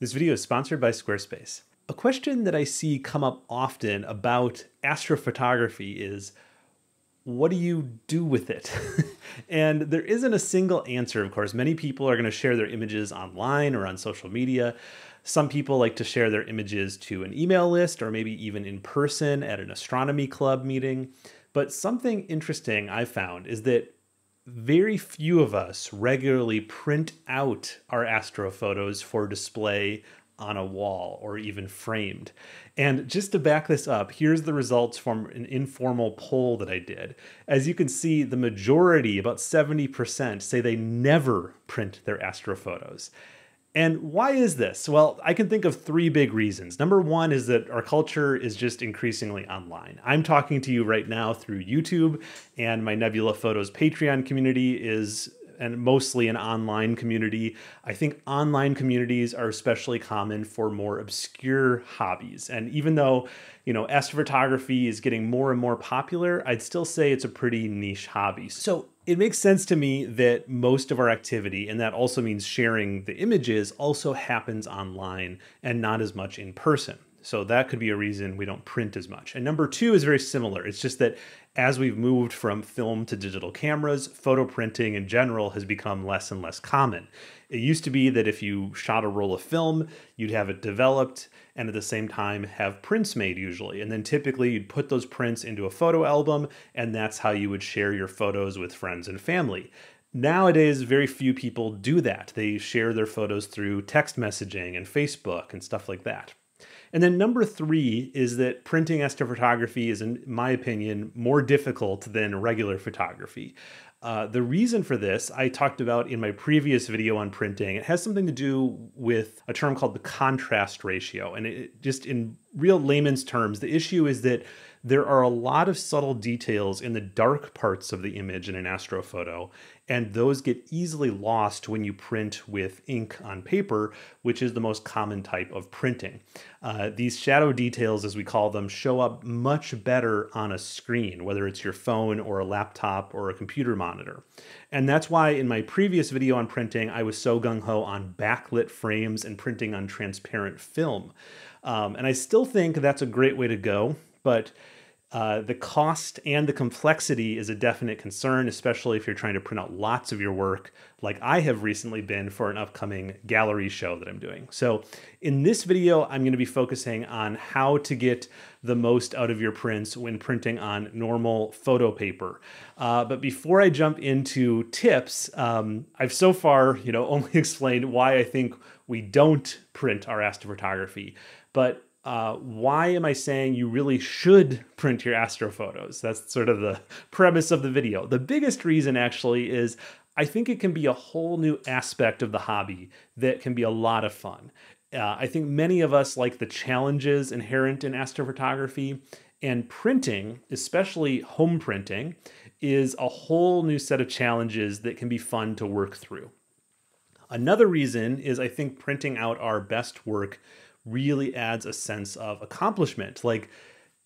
This video is sponsored by Squarespace. A question that I see come up often about astrophotography is what do you do with it? and there isn't a single answer, of course. Many people are going to share their images online or on social media. Some people like to share their images to an email list or maybe even in person at an astronomy club meeting. But something interesting I found is that very few of us regularly print out our astrophotos for display on a wall or even framed. And just to back this up, here's the results from an informal poll that I did. As you can see, the majority, about 70%, say they never print their astrophotos. And why is this? Well, I can think of three big reasons. Number one is that our culture is just increasingly online. I'm talking to you right now through YouTube, and my Nebula Photos Patreon community is and mostly an online community. I think online communities are especially common for more obscure hobbies. And even though, you know, astrophotography is getting more and more popular, I'd still say it's a pretty niche hobby. So it makes sense to me that most of our activity, and that also means sharing the images, also happens online and not as much in person. So that could be a reason we don't print as much. And number two is very similar. It's just that as we've moved from film to digital cameras, photo printing in general has become less and less common. It used to be that if you shot a roll of film, you'd have it developed and at the same time have prints made usually. And then typically you'd put those prints into a photo album, and that's how you would share your photos with friends and family. Nowadays, very few people do that. They share their photos through text messaging and Facebook and stuff like that. And then number three is that printing astrophotography is, in my opinion, more difficult than regular photography. Uh, the reason for this I talked about in my previous video on printing. It has something to do with a term called the contrast ratio. And it, just in real layman's terms, the issue is that there are a lot of subtle details in the dark parts of the image in an astrophoto, and those get easily lost when you print with ink on paper, which is the most common type of printing. Uh, these shadow details, as we call them, show up much better on a screen, whether it's your phone or a laptop or a computer monitor. And that's why in my previous video on printing, I was so gung ho on backlit frames and printing on transparent film. Um, and I still think that's a great way to go, but uh, the cost and the complexity is a definite concern, especially if you're trying to print out lots of your work, like I have recently been for an upcoming gallery show that I'm doing. So, in this video, I'm going to be focusing on how to get the most out of your prints when printing on normal photo paper. Uh, but before I jump into tips, um, I've so far, you know, only explained why I think we don't print our astrophotography. But uh, why am I saying you really should print your astrophotos? That's sort of the premise of the video. The biggest reason actually is I think it can be a whole new aspect of the hobby that can be a lot of fun. Uh, I think many of us like the challenges inherent in astrophotography, and printing, especially home printing, is a whole new set of challenges that can be fun to work through. Another reason is I think printing out our best work really adds a sense of accomplishment. Like,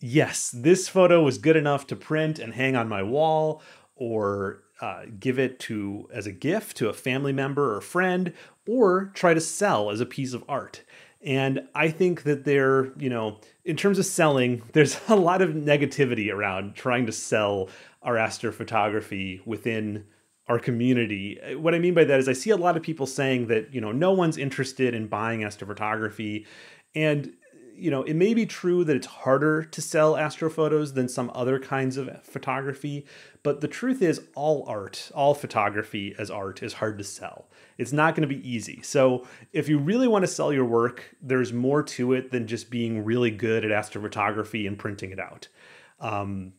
yes, this photo was good enough to print and hang on my wall or uh, give it to as a gift to a family member or friend or try to sell as a piece of art. And I think that there, you know, in terms of selling, there's a lot of negativity around trying to sell our astrophotography within our community. What I mean by that is I see a lot of people saying that, you know, no one's interested in buying astrophotography. And, you know, it may be true that it's harder to sell astrophotos than some other kinds of photography, but the truth is all art, all photography as art is hard to sell. It's not going to be easy. So, if you really want to sell your work, there's more to it than just being really good at astrophotography and printing it out. Um,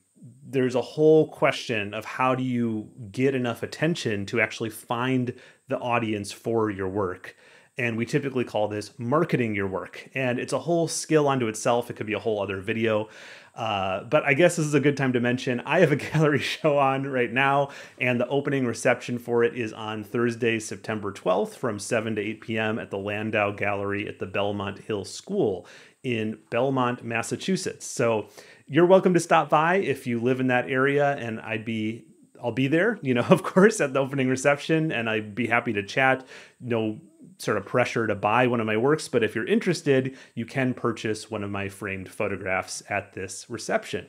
there's a whole question of how do you get enough attention to actually find the audience for your work. And we typically call this marketing your work. And it's a whole skill unto itself. It could be a whole other video. Uh, but I guess this is a good time to mention I have a gallery show on right now, and the opening reception for it is on Thursday, September 12th from 7 to 8 p.m. at the Landau Gallery at the Belmont Hill School in Belmont, Massachusetts. So you're welcome to stop by if you live in that area, and I'd be I'll be there, you know, of course, at the opening reception, and I'd be happy to chat. No sort of pressure to buy one of my works, but if you're interested, you can purchase one of my framed photographs at this reception.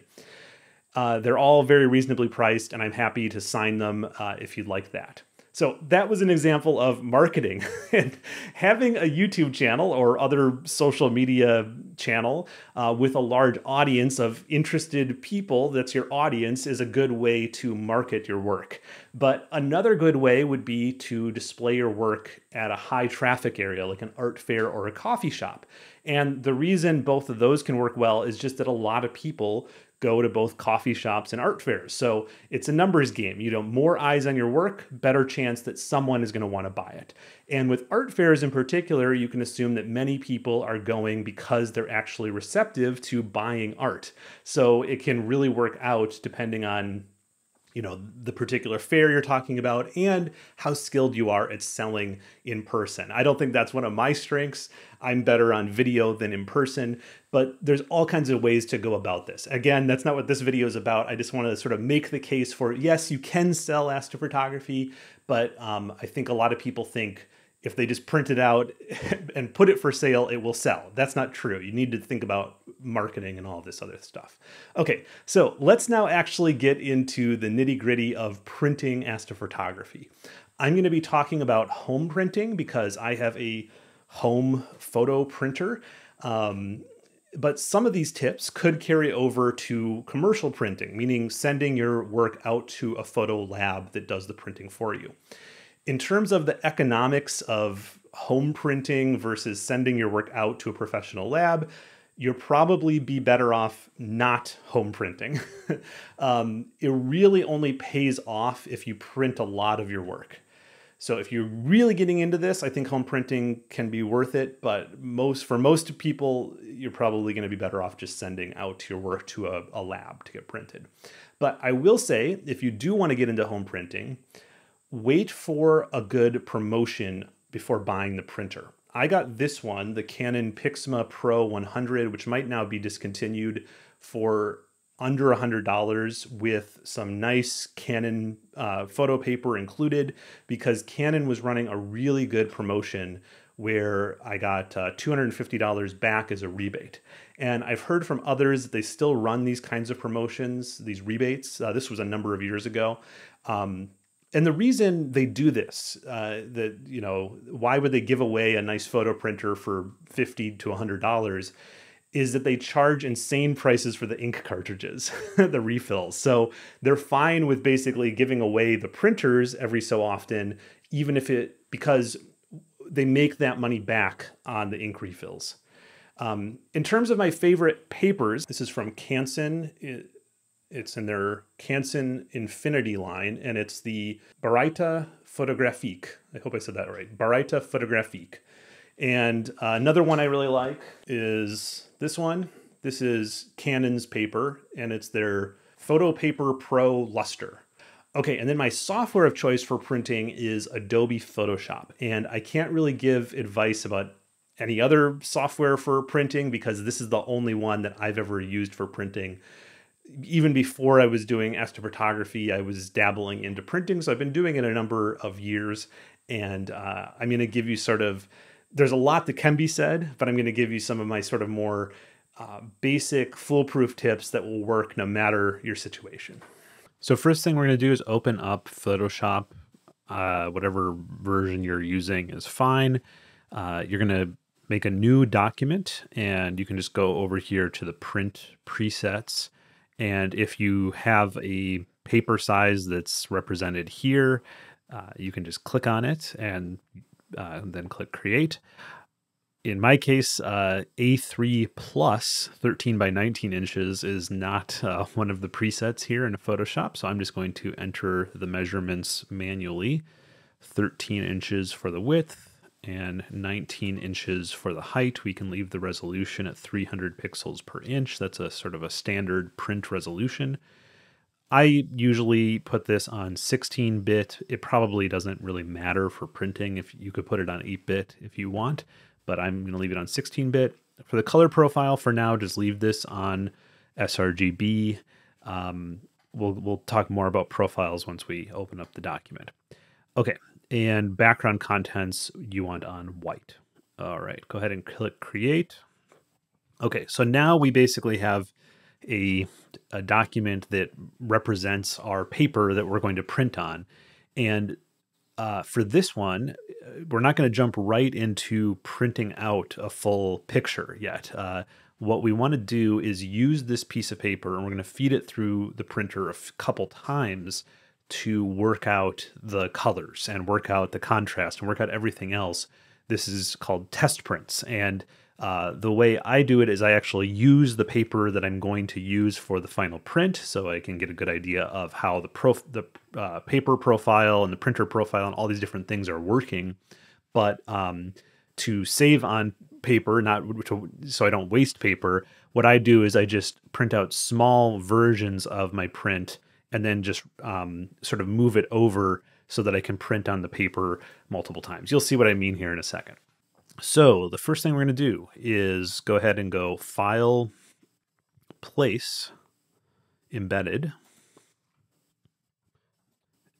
Uh, they're all very reasonably priced, and I'm happy to sign them uh, if you'd like that. So that was an example of marketing. and having a YouTube channel or other social media channel uh, with a large audience of interested people, that's your audience, is a good way to market your work. But another good way would be to display your work at a high traffic area like an art fair or a coffee shop. And the reason both of those can work well is just that a lot of people go to both coffee shops and art fairs. So it's a numbers game. You know, more eyes on your work, better chance that someone is going to want to buy it. And with art fairs in particular, you can assume that many people are going because they're actually receptive to buying art. So it can really work out depending on you know the particular fair you're talking about and how skilled you are at selling in person. I don't think that's one of my strengths. I'm better on video than in person but there's all kinds of ways to go about this. Again that's not what this video is about. I just want to sort of make the case for yes you can sell astrophotography but um, i think a lot of people think if they just print it out and put it for sale, it will sell. That's not true. You need to think about marketing and all this other stuff. Okay, so let's now actually get into the nitty gritty of printing astrophotography. I'm going to be talking about home printing because I have a home photo printer. Um, but some of these tips could carry over to commercial printing, meaning sending your work out to a photo lab that does the printing for you in terms of the economics of home printing versus sending your work out to a professional lab, you'll probably be better off not home printing. um, it really only pays off if you print a lot of your work. So if you're really getting into this, I think home printing can be worth it. But most for most people, you're probably going to be better off just sending out your work to a, a lab to get printed. But I will say, if you do want to get into home printing, wait for a good promotion before buying the printer. I got this one, the Canon Pixma Pro 100, which might now be discontinued for under $100 with some nice Canon uh, photo paper included because Canon was running a really good promotion where I got uh, $250 back as a rebate. And I've heard from others that they still run these kinds of promotions, these rebates. Uh, this was a number of years ago. Um, and the reason they do this, uh, that you know, why would they give away a nice photo printer for fifty to hundred dollars? Is that they charge insane prices for the ink cartridges, the refills. So they're fine with basically giving away the printers every so often, even if it because they make that money back on the ink refills. Um, in terms of my favorite papers, this is from Canson. It's in their Canson Infinity line, and it's the Baryta Photographique. I hope I said that right. Baryta Photographique. And uh, another one I really like is this one. This is Canon's paper, and it's their Photo Paper Pro Luster. Okay, and then my software of choice for printing is Adobe Photoshop. And I can't really give advice about any other software for printing because this is the only one that I've ever used for printing even before I was doing astrophotography, I was dabbling into printing. So I've been doing it a number of years. And uh, I'm going to give you sort of, there's a lot that can be said, but I'm going to give you some of my sort of more uh, basic, foolproof tips that will work no matter your situation. So, first thing we're going to do is open up Photoshop. Uh, whatever version you're using is fine. Uh, you're going to make a new document and you can just go over here to the print presets and if you have a paper size that's represented here, uh, you can just click on it and uh, then click create. In my case, uh, A3 plus 13 by 19 inches is not uh, one of the presets here in Photoshop. So I'm just going to enter the measurements manually. 13 inches for the width, and 19 inches for the height. We can leave the resolution at 300 pixels per inch. That's a sort of a standard print resolution. I usually put this on 16 bit. It probably doesn't really matter for printing if you could put it on 8 bit if you want, but I'm going to leave it on 16 bit. For the color profile for now, just leave this on sRGB. Um, we'll, we'll talk more about profiles once we open up the document. Okay, And background contents you want on white. All right, go ahead and click create. Okay, so now we basically have a, a document that represents our paper that we're going to print on. And uh, for this one, uh, we're not going to jump right into printing out a full picture yet. Uh, what we want to do is use this piece of paper and we're going to feed it through the printer a couple times to work out the colors and work out the contrast and work out everything else. This is called test prints. And uh, the way I do it is I actually use the paper that I'm going to use for the final print, so I can get a good idea of how the prof- the uh, paper profile and the printer profile and all these different things are working. But um, to save on paper, not to, so I don't waste paper, what I do is I just print out small versions of my print and then just um, sort of move it over so that I can print on the paper multiple times. You'll see what I mean here in a second. So the first thing we're going to do is go ahead and go File, Place, Embedded,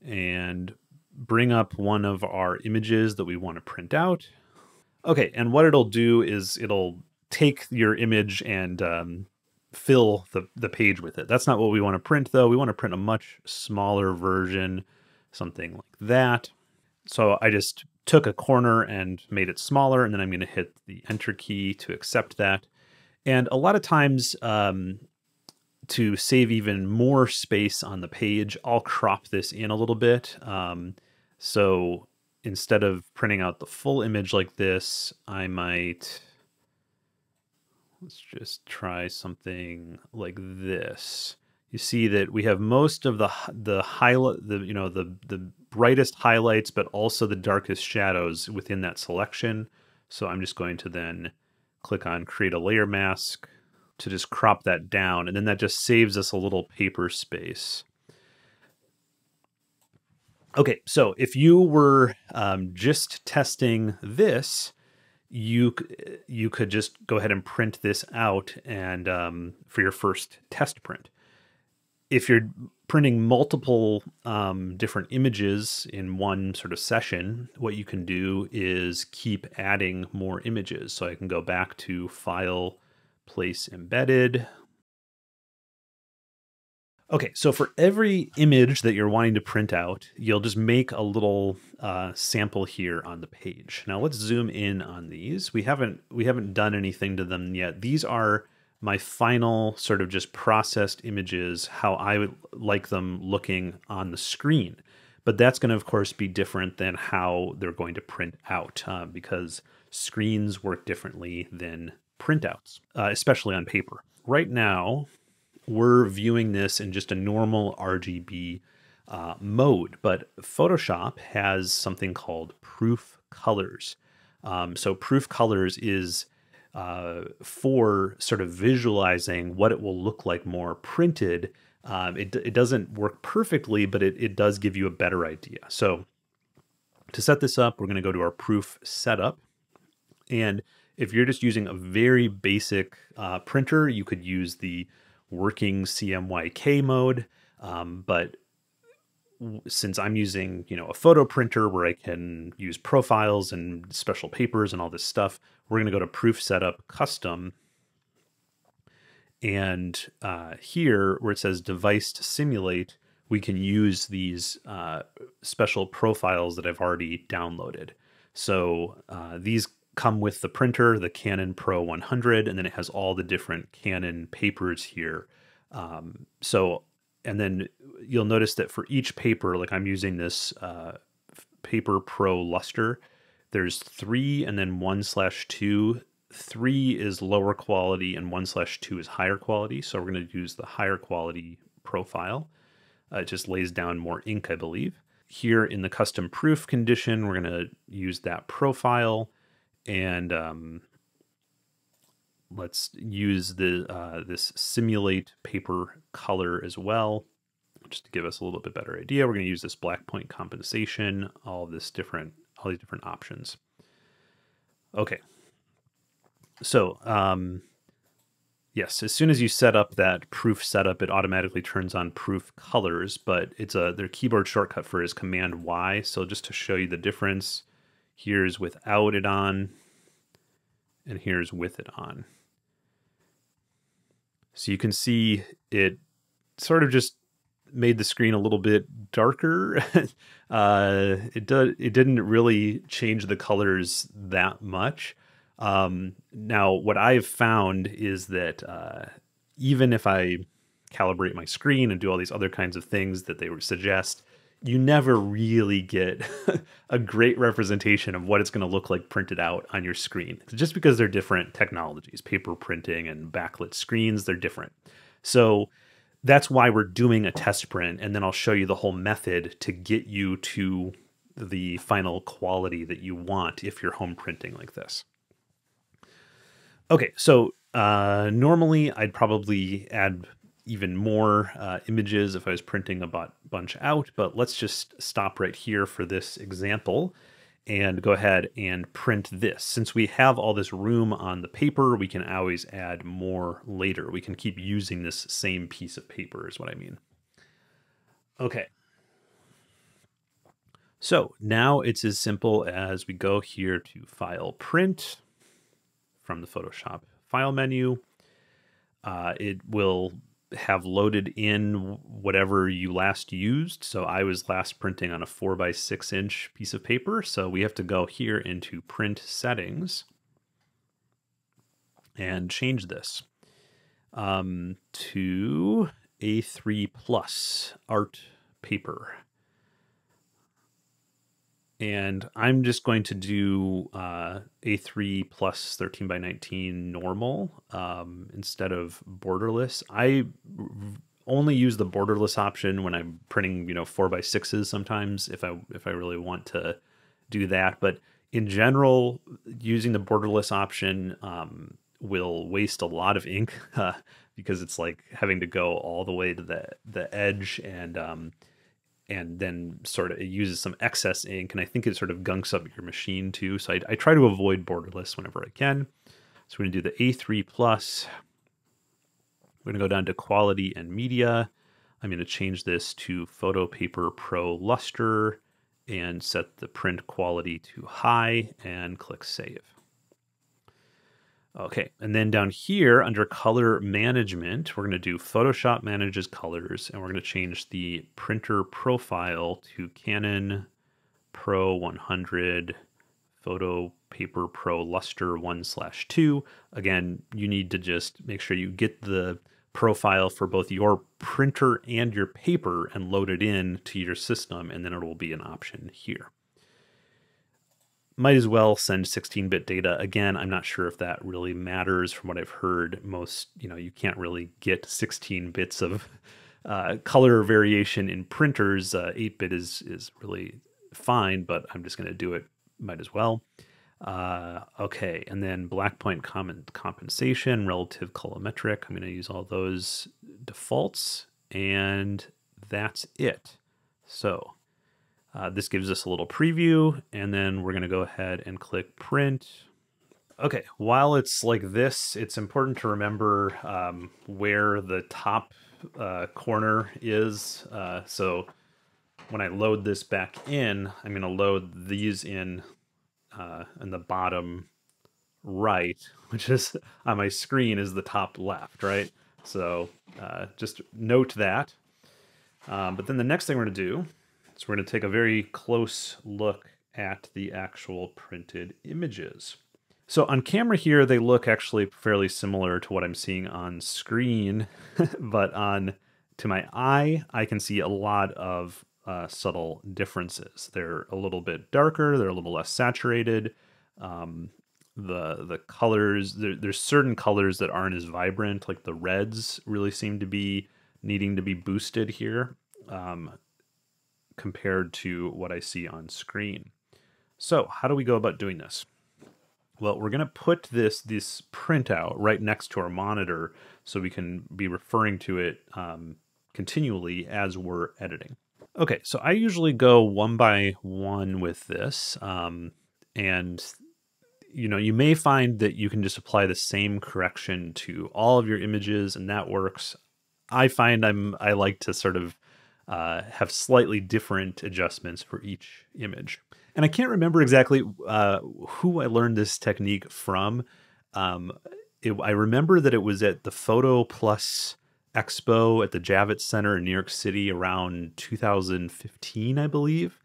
and bring up one of our images that we want to print out. Okay, and what it'll do is it'll take your image and um, fill the, the page with it. That's not what we want to print though. We want to print a much smaller version, something like that. So I just took a corner and made it smaller, and then I'm going to hit the enter key to accept that. And a lot of times, um, to save even more space on the page, I'll crop this in a little bit. Um, so instead of printing out the full image like this, I might Let's just try something like this. You see that we have most of the the highlight, the you know the the brightest highlights, but also the darkest shadows within that selection. So I'm just going to then click on create a layer mask to just crop that down, and then that just saves us a little paper space. Okay, so if you were um, just testing this, you you could just go ahead and print this out and um, for your first test print. If you're printing multiple um, different images in one sort of session, what you can do is keep adding more images. So I can go back to File, Place Embedded. Okay, so for every image that you're wanting to print out, you'll just make a little uh, sample here on the page. Now let's zoom in on these. We haven't we haven't done anything to them yet. These are my final sort of just processed images, how I would like them looking on the screen. But that's going to, of course, be different than how they're going to print out uh, because screens work differently than printouts, uh, especially on paper. Right now, we're viewing this in just a normal RGB uh, mode, but Photoshop has something called proof colors. Um, so proof colors is uh, for sort of visualizing what it will look like more printed. Um, it, it doesn't work perfectly, but it, it does give you a better idea. So to set this up, we're going to go to our proof setup. And if you're just using a very basic uh, printer, you could use the working CMYK mode. Um, but since I'm using, you know, a photo printer where I can use profiles and special papers and all this stuff, we're going to go to Proof Setup Custom. And uh, here, where it says Device to Simulate, we can use these uh, special profiles that I've already downloaded. So uh, these come with the printer, the Canon Pro 100, and then it has all the different Canon papers here. Um, so, and then you'll notice that for each paper, like I'm using this uh, Paper Pro Luster, there's three and then one slash two. Three is lower quality and one slash two is higher quality. So we're going to use the higher quality profile. Uh, it just lays down more ink, I believe. Here in the custom proof condition, we're going to use that profile and um, let's use the uh, this simulate paper color as well just to give us a little bit better idea. We're going to use this black point compensation all this different all these different options. Okay. So um, Yes, as soon as you set up that proof setup, it automatically turns on proof colors, but it's a their keyboard shortcut for is Command Y. So just to show you the difference, here's without it on, and here's with it on. So you can see it sort of just made the screen a little bit darker. uh, it did, it didn't really change the colors that much. Um, now, what I've found is that uh, even if I calibrate my screen and do all these other kinds of things that they would suggest, you never really get a great representation of what it's going to look like printed out on your screen. Just because they're different technologies, paper printing and backlit screens, they're different. So that's why we're doing a test print, and then I'll show you the whole method to get you to the final quality that you want if you're home printing like this. Okay, so uh, normally I'd probably add even more uh, images if I was printing a bunch out, but let's just stop right here for this example and go ahead and print this. Since we have all this room on the paper, we can always add more later. We can keep using this same piece of paper is what I mean. Okay. So now it's as simple as we go here to File Print, from the Photoshop file menu. Uh, it will have loaded in whatever you last used. So I was last printing on a 4 by 6 inch piece of paper. So we have to go here into print settings and change this um, to A3 plus art paper and I'm just going to do uh, A3 plus 13 by 19 normal um, instead of borderless. I only use the borderless option when I'm printing, you know, four by sixes sometimes if I if I really want to do that. But in general, using the borderless option um, will waste a lot of ink because it's like having to go all the way to the the edge and um, and then sort of it uses some excess ink and i think it sort of gunks up your machine too. So i, I try to avoid borderless whenever i can. So we're going to do the a3 plus. We're going to go down to quality and media. I'm going to change this to photo paper pro luster and set the print quality to high and click save Okay, and then down here under color management, we're going to do Photoshop manages colors, and we're going to change the printer profile to Canon Pro 100 Photo Paper Pro Luster 1 slash 2. Again, you need to just make sure you get the profile for both your printer and your paper and load it in to your system, and then it will be an option here might as well send 16-bit data. Again, I'm not sure if that really matters. From what I've heard, most you know you can't really get 16 bits of uh, color variation in printers. Uh, 8-bit is is really fine, but I'm just going to do it. Might as well. Uh, okay, and then black point comment compensation, relative colorimetric. I'm going to use all those defaults, and that's it. So uh, this gives us a little preview, and then we're going to go ahead and click print. Okay, while it's like this, it's important to remember um, where the top uh, corner is. Uh, so when I load this back in, I'm going to load these in uh, in the bottom right, which is on my screen is the top left, right? So uh, just note that. Um, but then the next thing we're going to do so we're going to take a very close look at the actual printed images. So on camera here, they look actually fairly similar to what I'm seeing on screen, but on to my eye, I can see a lot of uh, subtle differences. They're a little bit darker, they're a little less saturated. Um, the the colors, there, there's certain colors that aren't as vibrant, like the reds really seem to be needing to be boosted here. Um, compared to what I see on screen. So how do we go about doing this? Well, we're going to put this this printout right next to our monitor so we can be referring to it um, continually as we're editing. Okay, so I usually go one by one with this, um, and you know, you may find that you can just apply the same correction to all of your images and that works. I find I'm I like to sort of uh, have slightly different adjustments for each image. And I can't remember exactly uh, who I learned this technique from. Um, it, I remember that it was at the Photo Plus Expo at the Javits Center in New York City around 2015, I believe.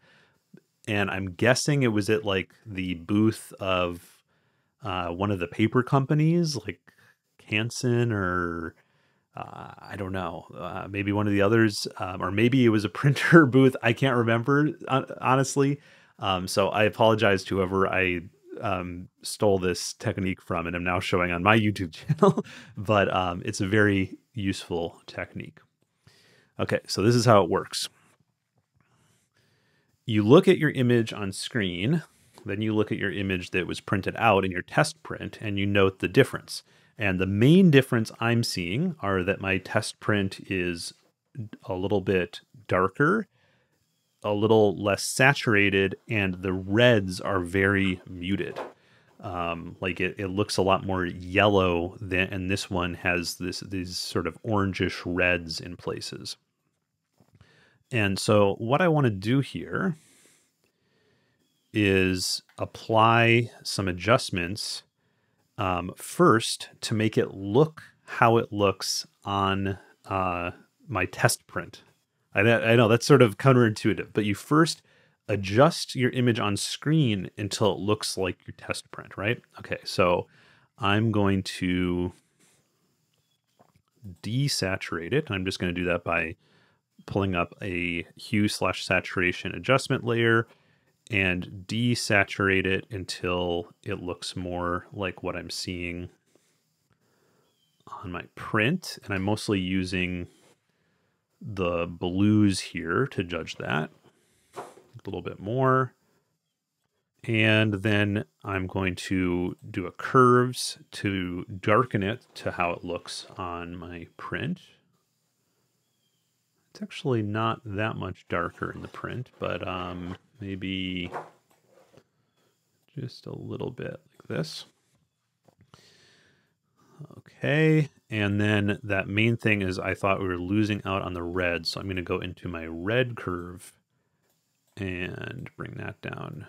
And I'm guessing it was at like the booth of uh, one of the paper companies, like Canson or uh, I don't know, uh, maybe one of the others, um, or maybe it was a printer booth. I can't remember honestly. Um, so I apologize to whoever I um, stole this technique from and I'm now showing on my YouTube channel, but um, it's a very useful technique. Okay, so this is how it works. You look at your image on screen, then you look at your image that was printed out in your test print and you note the difference. And the main difference I'm seeing are that my test print is a little bit darker, a little less saturated, and the reds are very muted. Um, like it, it looks a lot more yellow than, and this one has this these sort of orangish reds in places. And so what I want to do here is apply some adjustments um, first to make it look how it looks on uh, my test print. I, I know that's sort of counterintuitive, but you first adjust your image on screen until it looks like your test print, right? Okay, so I'm going to desaturate it. I'm just going to do that by pulling up a hue slash saturation adjustment layer and desaturate it until it looks more like what I'm seeing on my print. And I'm mostly using the blues here to judge that a little bit more. And then I'm going to do a curves to darken it to how it looks on my print. It's actually not that much darker in the print, but um, maybe just a little bit like this. Okay, and then that main thing is I thought we were losing out on the red, so I'm going to go into my red curve and bring that down.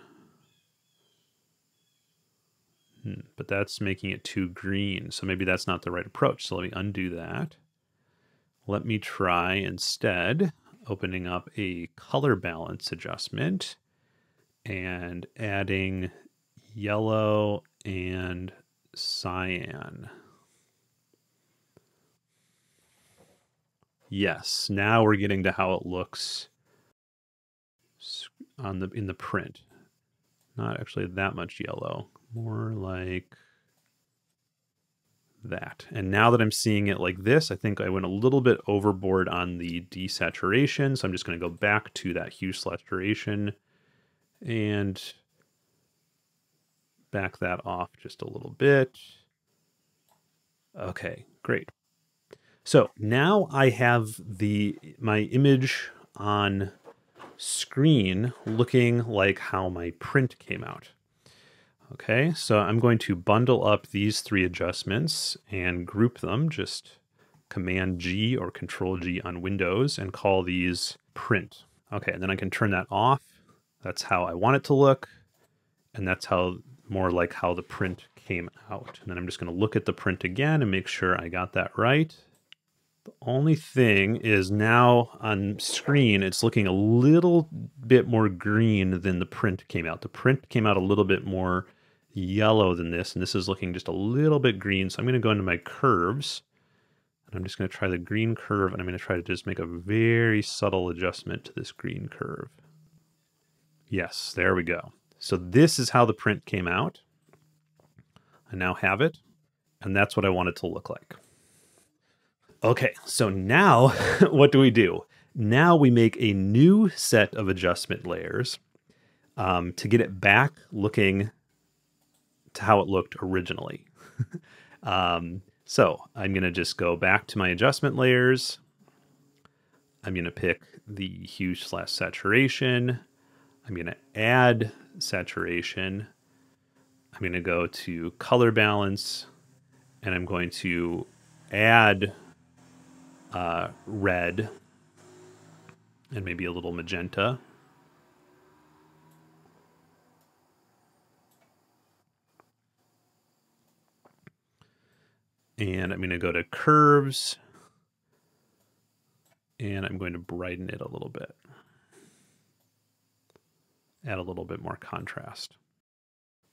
Hmm, but that's making it too green, so maybe that's not the right approach. So let me undo that. Let me try instead opening up a color balance adjustment and adding yellow and cyan. Yes, now we're getting to how it looks on the in the print. Not actually that much yellow, more like that. And now that I'm seeing it like this, I think I went a little bit overboard on the desaturation. So I'm just going to go back to that hue saturation and back that off just a little bit. Okay, great. So now I have the my image on screen looking like how my print came out. Okay, so I'm going to bundle up these three adjustments and group them, just Command G or Control G on Windows and call these print. Okay, and then I can turn that off. That's how I want it to look. And that's how more like how the print came out. And then I'm just gonna look at the print again and make sure I got that right. The only thing is now on screen, it's looking a little bit more green than the print came out. The print came out a little bit more yellow than this, and this is looking just a little bit green. So I'm going to go into my curves, and I'm just going to try the green curve, and I'm going to try to just make a very subtle adjustment to this green curve. Yes, there we go. So this is how the print came out. I now have it, and that's what I want it to look like. Okay, so now what do we do? Now we make a new set of adjustment layers um, to get it back looking to how it looked originally. um, so I'm going to just go back to my adjustment layers. I'm going to pick the hue slash saturation. I'm going to add saturation. I'm going to go to color balance and I'm going to add uh, red and maybe a little magenta. And I'm going to go to curves and I'm going to brighten it a little bit. Add a little bit more contrast.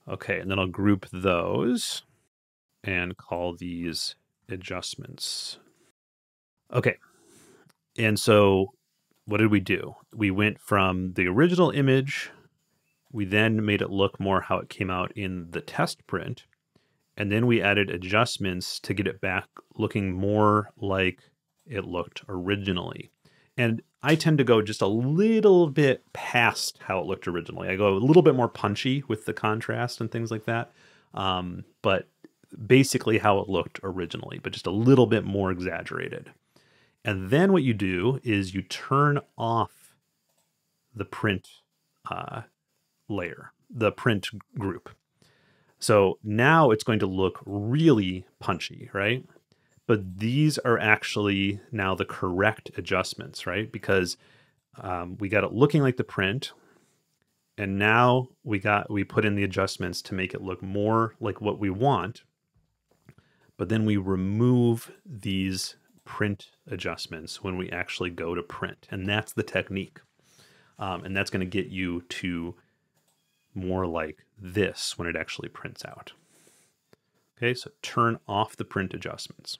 Okay, and then I'll group those and call these adjustments. Okay, and so what did we do? We went from the original image, we then made it look more how it came out in the test print, and then we added adjustments to get it back looking more like it looked originally. And I tend to go just a little bit past how it looked originally. I go a little bit more punchy with the contrast and things like that. Um, but basically how it looked originally, but just a little bit more exaggerated. And then what you do is you turn off the print uh, layer, the print group. So now it's going to look really punchy, right? But these are actually now the correct adjustments, right? Because um, we got it looking like the print, and now we got we put in the adjustments to make it look more like what we want. But then we remove these print adjustments when we actually go to print, and that's the technique. Um, and that's going to get you to more like this when it actually prints out. Okay, so turn off the print adjustments.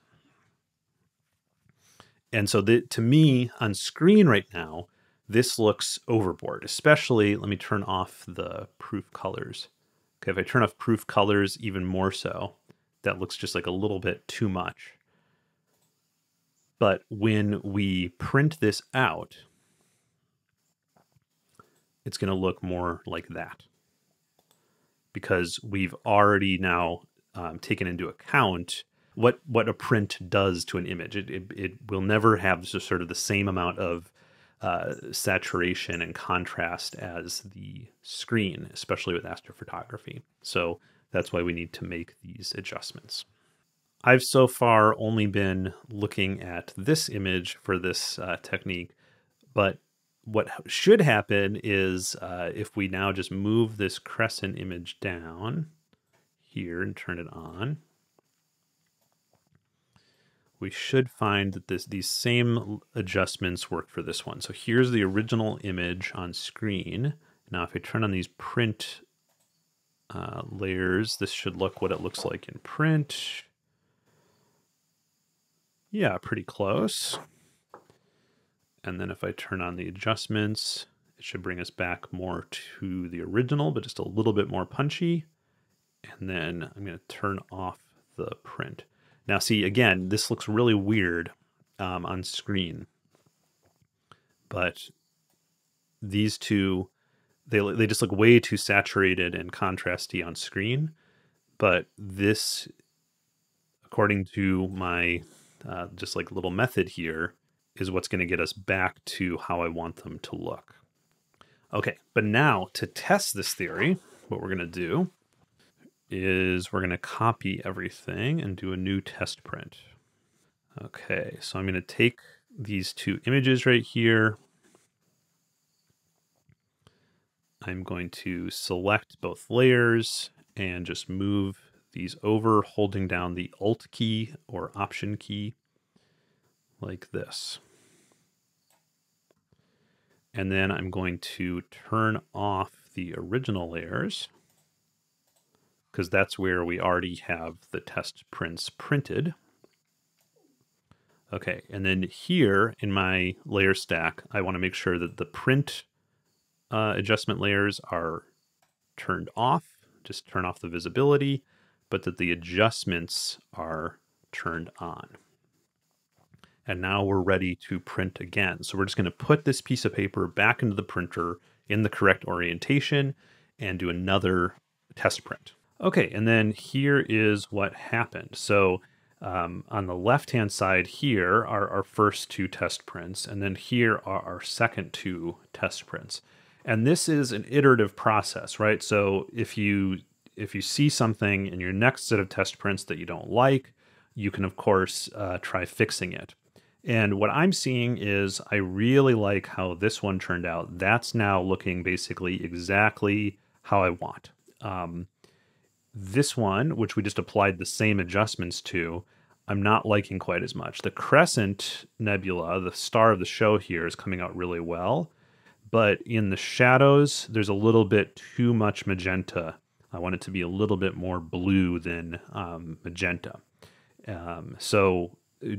And so the, to me on screen right now, this looks overboard, especially, let me turn off the proof colors. Okay, if I turn off proof colors even more so, that looks just like a little bit too much. But when we print this out, it's going to look more like that because we've already now um, taken into account what what a print does to an image. It, it, it will never have sort of the same amount of uh, saturation and contrast as the screen, especially with astrophotography. So that's why we need to make these adjustments. I've so far only been looking at this image for this uh, technique, but what should happen is uh, if we now just move this crescent image down here and turn it on, we should find that this these same adjustments work for this one. So here's the original image on screen. Now if I turn on these print uh, layers, this should look what it looks like in print. Yeah, pretty close. And then if I turn on the adjustments, it should bring us back more to the original, but just a little bit more punchy. And then I'm going to turn off the print. Now, see, again, this looks really weird um, on screen, but these two, they, they just look way too saturated and contrasty on screen. But this, according to my uh, just like little method here, is what's going to get us back to how I want them to look. Okay, but now to test this theory, what we're going to do is we're going to copy everything and do a new test print. Okay, so I'm going to take these two images right here. I'm going to select both layers and just move these over, holding down the Alt key or Option key like this. And then I'm going to turn off the original layers because that's where we already have the test prints printed. Okay, and then here in my layer stack, I want to make sure that the print uh, adjustment layers are turned off, just turn off the visibility, but that the adjustments are turned on. And now we're ready to print again. So we're just going to put this piece of paper back into the printer in the correct orientation and do another test print. Okay, and then here is what happened. So um, on the left-hand side here are our first two test prints, and then here are our second two test prints. And this is an iterative process, right? So if you if you see something in your next set of test prints that you don't like, you can, of course, uh, try fixing it. And what I'm seeing is I really like how this one turned out. That's now looking basically exactly how I want. Um, this one, which we just applied the same adjustments to, I'm not liking quite as much. The Crescent Nebula, the star of the show here, is coming out really well. But in the shadows, there's a little bit too much magenta. I want it to be a little bit more blue than um, magenta. Um, so uh,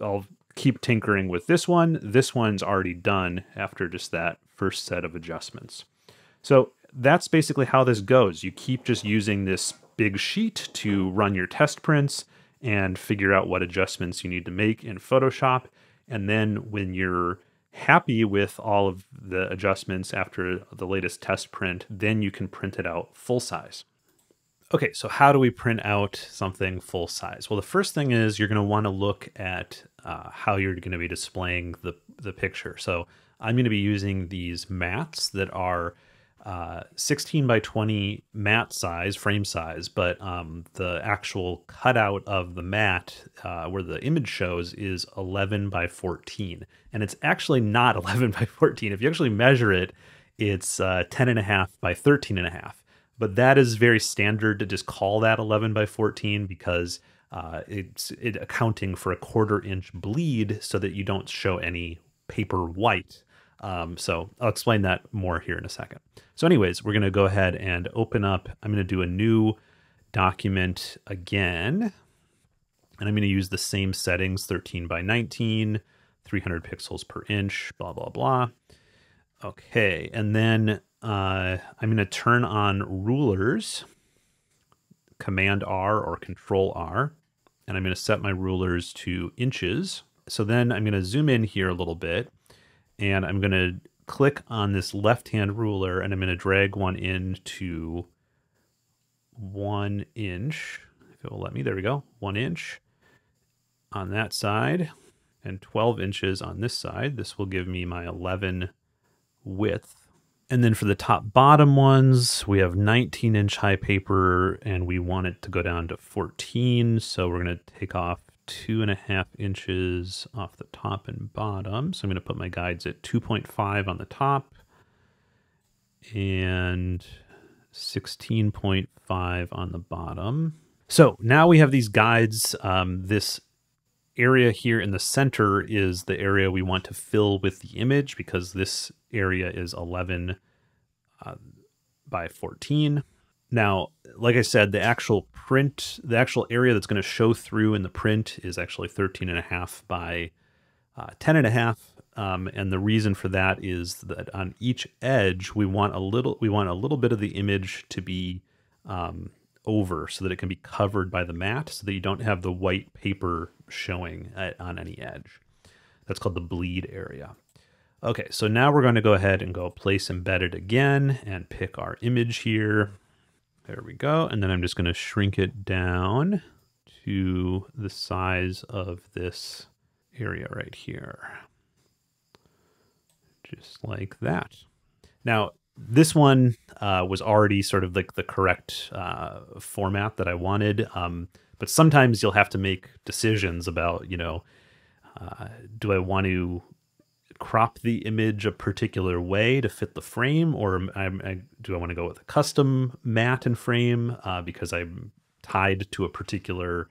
I'll keep tinkering with this one. This one's already done after just that first set of adjustments. So that's basically how this goes. You keep just using this big sheet to run your test prints and figure out what adjustments you need to make in Photoshop. And then when you're happy with all of the adjustments after the latest test print, then you can print it out full size. Okay, so how do we print out something full size? Well, the first thing is you're going to want to look at uh, how you're going to be displaying the, the picture. So I'm going to be using these mats that are uh, 16 by 20 mat size, frame size, but um, the actual cutout of the mat uh, where the image shows is 11 by 14. And it's actually not 11 by 14. If you actually measure it, it's uh, 10 and a half by 13 and a half. But that is very standard to just call that 11 by 14 because uh, it's it accounting for a quarter inch bleed so that you don't show any paper white um, so I'll explain that more here in a second. So anyways, we're going to go ahead and open up. I'm going to do a new document again. And I'm going to use the same settings, 13 by 19, 300 pixels per inch, blah, blah, blah. Okay, and then uh, I'm going to turn on rulers, Command R or Control R, and I'm going to set my rulers to inches. So then I'm going to zoom in here a little bit and I'm going to click on this left-hand ruler and I'm going to drag one into one inch. If it will let me, there we go, one inch on that side and 12 inches on this side. This will give me my 11 width. And then for the top bottom ones, we have 19 inch high paper and we want it to go down to 14. So we're going to take off two and a half inches off the top and bottom. So I'm going to put my guides at 2.5 on the top and 16.5 on the bottom. So now we have these guides. Um, this area here in the center is the area we want to fill with the image because this area is 11 uh, by 14. Now, like I said, the actual print, the actual area that's going to show through in the print is actually 13 and a half by uh, 10 and a half. Um, and the reason for that is that on each edge, we want a little, we want a little bit of the image to be um, over so that it can be covered by the mat so that you don't have the white paper showing at, on any edge. That's called the bleed area. Okay, so now we're going to go ahead and go place embedded again and pick our image here. There we go. And then I'm just going to shrink it down to the size of this area right here. Just like that. Now, this one uh, was already sort of like the correct uh, format that I wanted. Um, but sometimes you'll have to make decisions about, you know, uh, do I want to crop the image a particular way to fit the frame, or I, I, do I want to go with a custom mat and frame uh, because I'm tied to a particular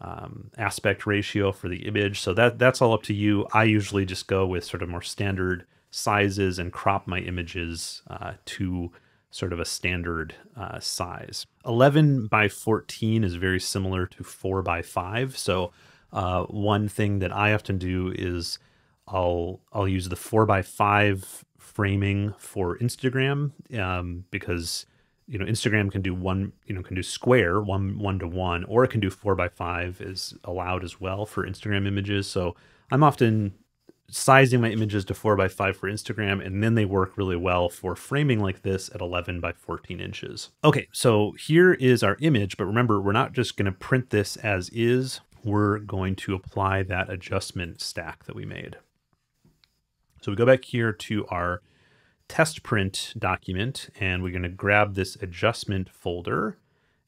um, aspect ratio for the image? So that that's all up to you. I usually just go with sort of more standard sizes and crop my images uh, to sort of a standard uh, size. 11 by 14 is very similar to 4 by 5. So uh, one thing that I often do is I'll I'll use the four by five framing for Instagram um, because you know Instagram can do one you know can do square one one to one or it can do four by five is allowed as well for Instagram images. So I'm often sizing my images to four by five for Instagram, and then they work really well for framing like this at 11 by 14 inches. Okay, so here is our image, but remember, we're not just gonna print this as is, we're going to apply that adjustment stack that we made. So we go back here to our test print document and we're going to grab this adjustment folder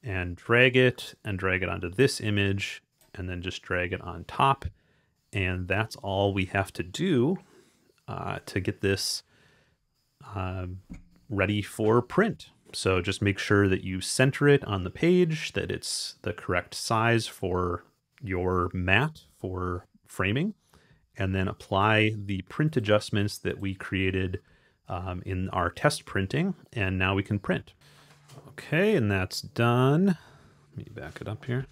and drag it and drag it onto this image and then just drag it on top. And that's all we have to do uh, to get this uh, ready for print. So just make sure that you center it on the page, that it's the correct size for your mat for framing, and then apply the print adjustments that we created um, in our test printing, and now we can print. Okay, and that's done. Let me back it up here.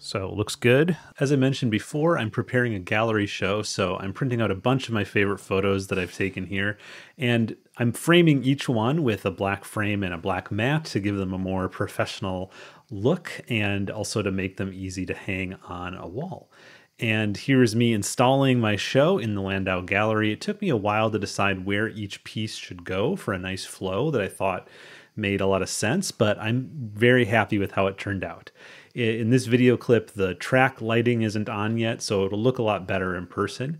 So it looks good. As I mentioned before, I'm preparing a gallery show, so I'm printing out a bunch of my favorite photos that I've taken here, and I'm framing each one with a black frame and a black mat to give them a more professional look and also to make them easy to hang on a wall. And here's me installing my show in the Landau Gallery. It took me a while to decide where each piece should go for a nice flow that I thought made a lot of sense, but I'm very happy with how it turned out. In this video clip, the track lighting isn't on yet, so it'll look a lot better in person.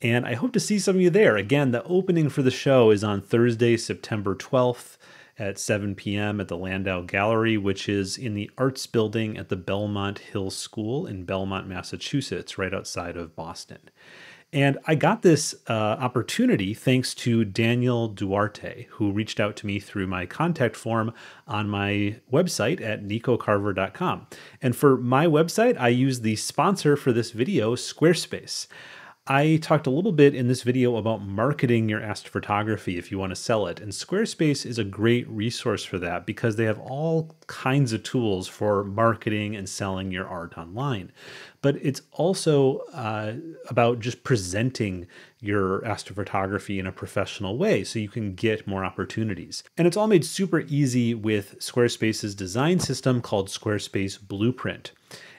And I hope to see some of you there. Again, the opening for the show is on Thursday, September 12th at 7 p.m. at the Landau Gallery, which is in the Arts Building at the Belmont Hill School in Belmont, Massachusetts, right outside of Boston. And I got this uh, opportunity thanks to Daniel Duarte, who reached out to me through my contact form on my website at nicocarver.com. And for my website, I use the sponsor for this video, Squarespace. I talked a little bit in this video about marketing your astrophotography if you want to sell it, and Squarespace is a great resource for that because they have all kinds of tools for marketing and selling your art online. But it's also uh, about just presenting your astrophotography in a professional way so you can get more opportunities. And it's all made super easy with Squarespace's design system called Squarespace Blueprint.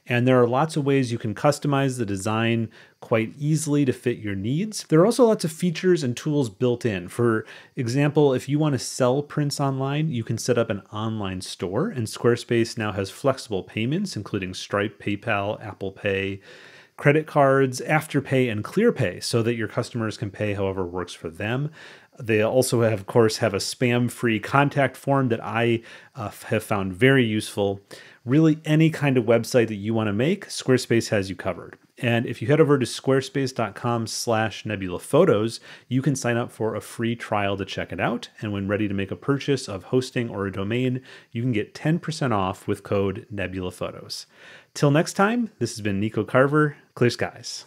And there are lots of ways you can customize the design quite easily to fit your needs. There are also lots of features and tools built in. For example, if you want to sell prints online, you can set up an online store, and Squarespace now has flexible payments, including Stripe, PayPal, Apple Pay, credit cards, Afterpay, and ClearPay, so that your customers can pay however works for them. They also have, of course, have a spam-free contact form that I uh, have found very useful. Really, any kind of website that you want to make, Squarespace has you covered. And if you head over to squarespace.com slash nebula photos, you can sign up for a free trial to check it out. And when ready to make a purchase of hosting or a domain, you can get 10% off with code nebula photos. Till next time, this has been Nico Carver. Clear skies.